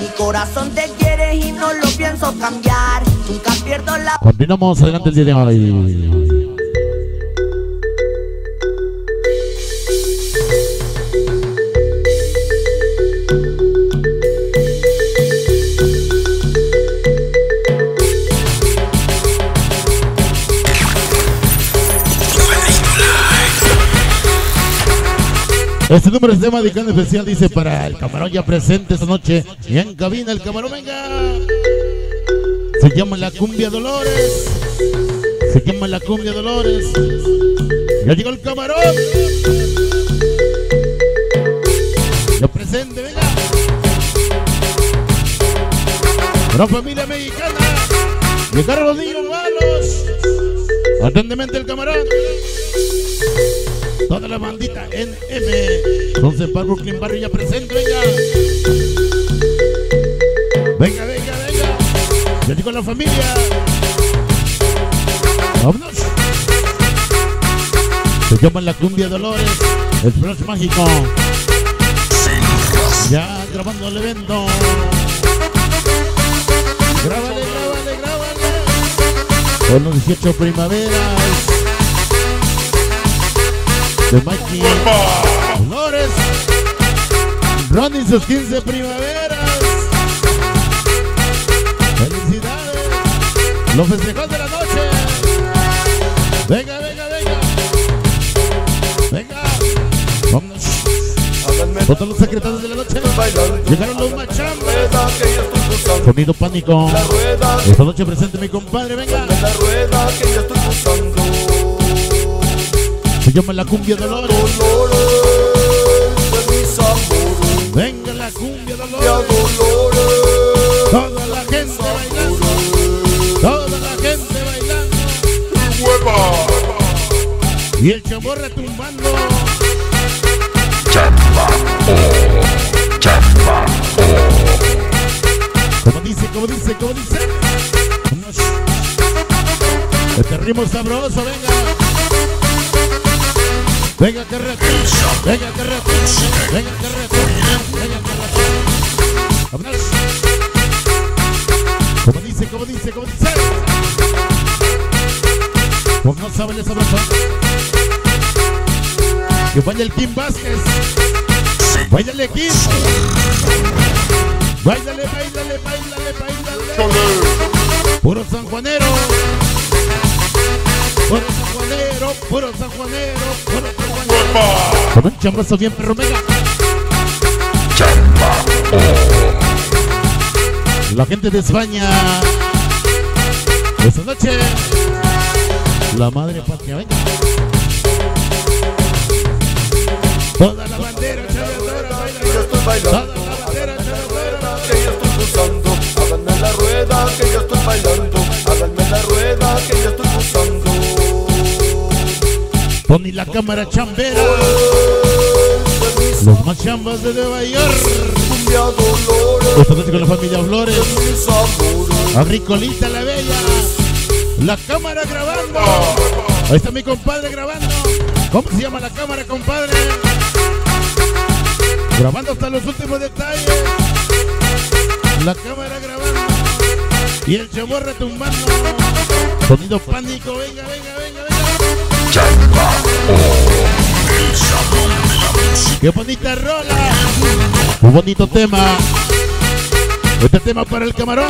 Mi corazón te quiere y no lo pienso cambiar. Nunca pierdo la. Continuamos adelante el día de hoy. Este número es tema dedicado especial, dice, para el camarón ya presente esta noche. Y en cabina el camarón, venga. Se llama la cumbia Dolores. Se llama la cumbia Dolores. Ya llegó el camarón. Ya presente, venga. La familia mexicana. Llegaron los niños malos. Atendemente el camarón. Toda la bandita NM. Entonces, para Brooklyn Barrio ya presente, venga. Venga, venga, venga. Ya llegó la familia. Vámonos. Se llama la cumbia Dolores. El flash mágico. Ya grabando el evento. Grábale, grábale, grábale. Con los 18 primaveras de Mikey Dolores. Ronnie sus 15 primaveras. Felicidades. Los festejos de la noche. Venga, venga, venga. Venga. Vámonos. Todos los secretarios de la noche. Llegaron los machambas. Sonido pánico. Esta noche presente mi compadre, venga. La rueda que ya estoy llama la cumbia Dolores. Dolores de mis amores. Venga la cumbia Dolores. dolores. Toda la gente bailando. Toda la gente bailando. Hueva. Y el chavo retumbando. Como dice, como dice, como dice. Este ritmo sabroso, venga. Venga que reto, venga que reto, venga que reto, venga que reto. Vámonos. Como dice, como dice, como dice. No saben esa sabroso. Que vaya el Kim Vázquez. Báilale, Kim. Báilale, báilale, báilale, báilale. Puro sanjuanero. Puro sanjuanero, puro sanjuanero, puro sanjuanero. Con un chambazo bien perro mega. La gente de España. Esta noche. La madre patria, venga. Toda la bandera, baila. Que ya estoy bailando. Toda la bandera. Que ya estoy pulsando. Háganme la rueda que ya estoy bailando. Háganme la rueda que ya estoy pulsando. Pon la cámara chambera. Los más chambas de Nueva York. noche con la familia Flores. A la Bella. La cámara grabando. Ahí está mi compadre grabando. ¿Cómo se llama la cámara, compadre? Grabando hasta los últimos detalles. La cámara grabando. Y el chavo retumbando. Sonido pánico. Venga, venga, venga. Qué bonita rola. Un bonito tema. Este tema para el camarón.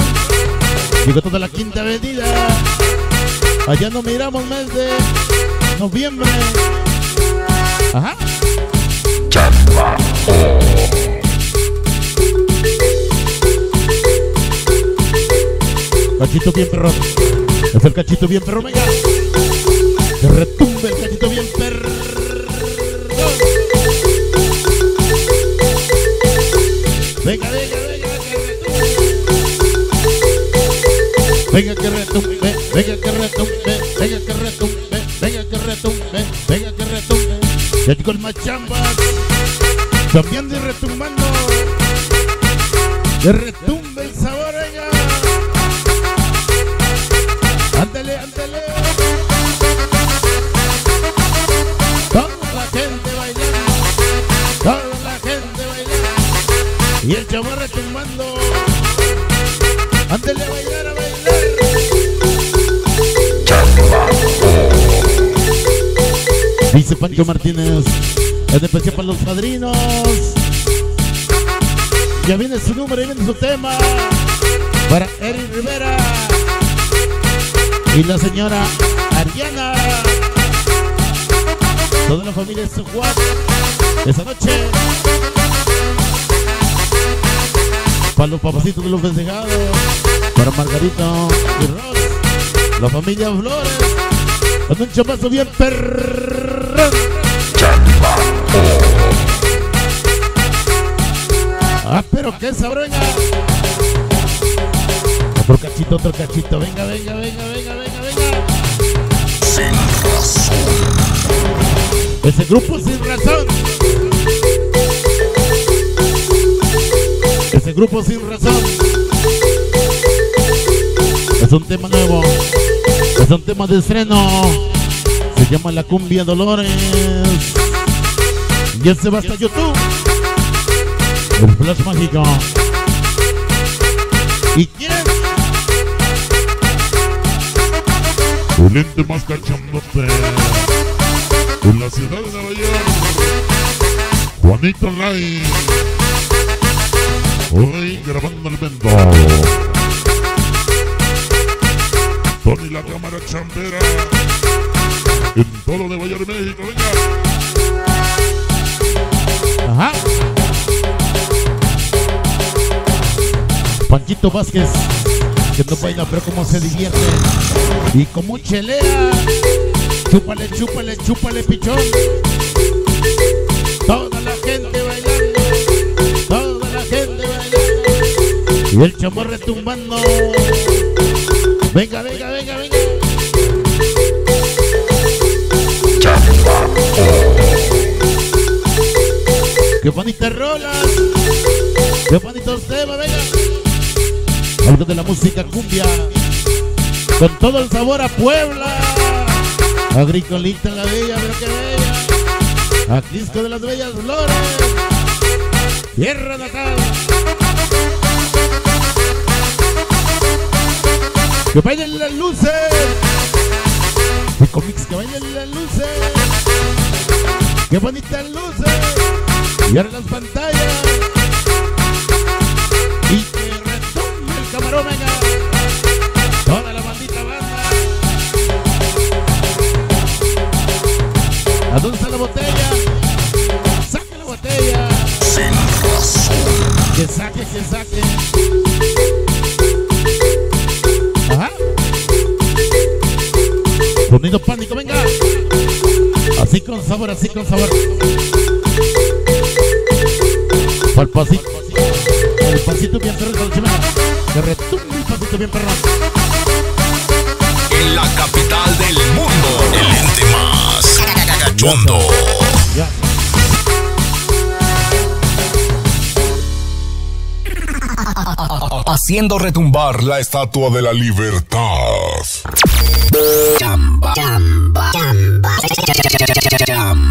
Digo toda la quinta avenida. Allá nos miramos mes de noviembre. Ajá. Cachito bien perro. Es el cachito bien perro, venga. Venga, que retumbe. Venga que retumbe, venga que retumbe, venga que retumbe, venga que retumbe. Ya llegó el machambas, cambiando y retumbando. Que retumbe el sabor, venga. Ándale, ándale. Toda la gente bailando, toda la gente bailando. Y el chavo retumbando. Ándele a bailar, Dice Pancho Martínez. De especial para los padrinos. Ya viene su número y viene su tema. Para Eric Rivera. Y la señora Ariana. Toda la familia de Juan. Esa noche. Para los papacitos de los festejados. Para Margarito y Ross. La familia Flores. Con un chamazo bien perrón. Ah, pero qué sabroña. Otro cachito, otro cachito. Venga, venga, venga, venga, venga, venga. Sin razón. Ese grupo sin razón. Ese grupo sin razón. Es un tema nuevo. Es un tema de estreno. Se llama La Cumbia Dolores. Y ese va hasta YouTube. El flash mágico. ¿Y quién? El ente más cachondote en la ciudad de Nueva York. Juanito Ray. Hoy grabando el evento. Tony la cámara champera. En todo Nueva York, México. Venga. Ajá. Panchito Vázquez, que no baila, pero como se divierte. Y como chelea. Chúpale, chúpale, chúpale, pichón. Toda la gente bailando. Toda la gente bailando. Y el chamo retumbando. Venga, venga, venga, Qué bonitas rolas. Qué bonitos temas, venga. Algo de la música cumbia. Con todo el sabor a Puebla. Agricolita la bella, pero qué bella. Acrisco de las bellas flores. Tierra natal. Que bailen las luces. Y cómics que bailen las luces. Qué bonitas luces. Y ahora las pantallas. Y que retumbe el camarón, venga. Toda la bandita banda. ¿A dónde está la botella? Saque la botella. Sin. Que saque, que saque. Ajá. Pánico, venga. Así con sabor, así con sabor. Pal pasito. El pasito bien perro con chimena. Que retumbe el pasito bien perro. En la capital del mundo. El ente más cachondo. Ya. Haciendo retumbar la estatua de la libertad. Chamba. Chamba. Chamba. Chamba.